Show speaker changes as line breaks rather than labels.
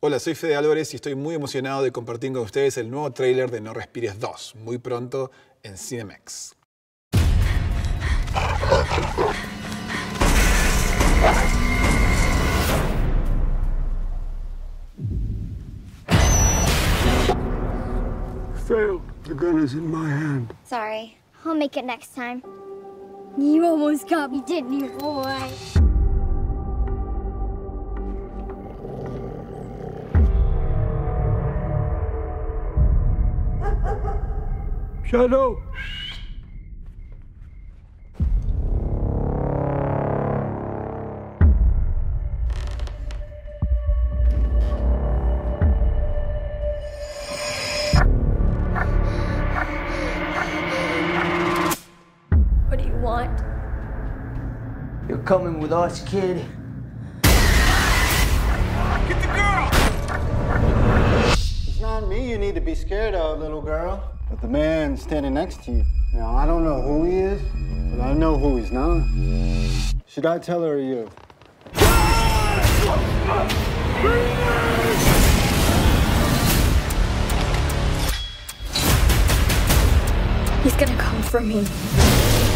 Hola, soy Fede Álvarez y estoy muy emocionado de compartir con ustedes el nuevo tráiler de No Respires 2, muy pronto en Cinemex.
Failed. The gun is in my hand.
Sorry. I'll make it next time. You almost got me, didn't you, boy?
Shadow!
What do you want?
You're coming with us, kid. Get the girl!
It's not me you need to be scared of, little girl, but the man standing next to you. Now, I don't know who he is, but I know who he's not. Should I tell her or you?
He's gonna come for me.